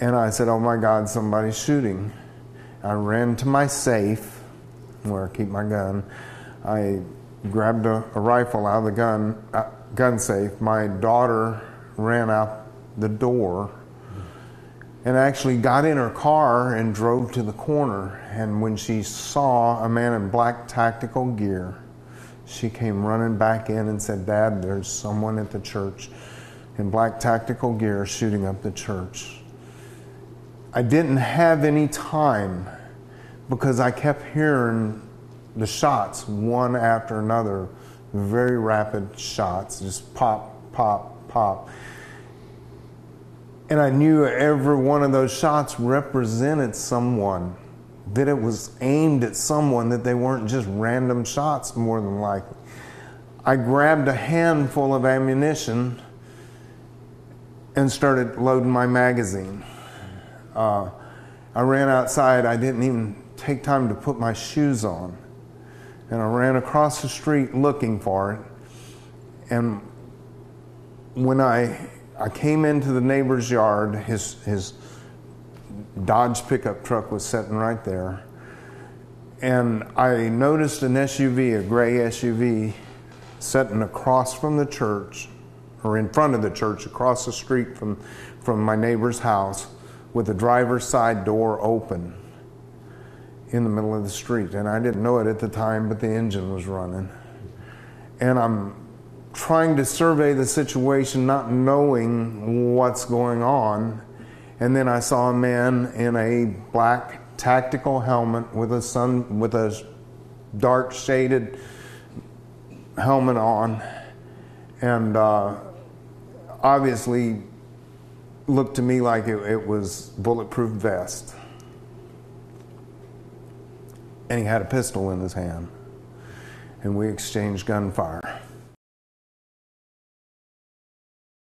And I said, Oh my God, somebody's shooting. I ran to my safe where I keep my gun. I grabbed a, a rifle out of the gun, uh, gun safe. My daughter ran out the door and actually got in her car and drove to the corner. And when she saw a man in black tactical gear, she came running back in and said, Dad, there's someone at the church in black tactical gear shooting up the church. I didn't have any time because I kept hearing the shots one after another, very rapid shots, just pop, pop, pop. And I knew every one of those shots represented someone, that it was aimed at someone, that they weren't just random shots, more than likely. I grabbed a handful of ammunition and started loading my magazine. Uh, I ran outside, I didn't even take time to put my shoes on. And I ran across the street looking for it. And when I I came into the neighbor's yard. His, his Dodge pickup truck was sitting right there. And I noticed an SUV, a gray SUV, sitting across from the church, or in front of the church, across the street from, from my neighbor's house, with the driver's side door open in the middle of the street. And I didn't know it at the time, but the engine was running. And I'm trying to survey the situation, not knowing what's going on. And then I saw a man in a black tactical helmet with a sun with a dark shaded helmet on, and uh, obviously looked to me like it, it was bulletproof vest. And he had a pistol in his hand, and we exchanged gunfire.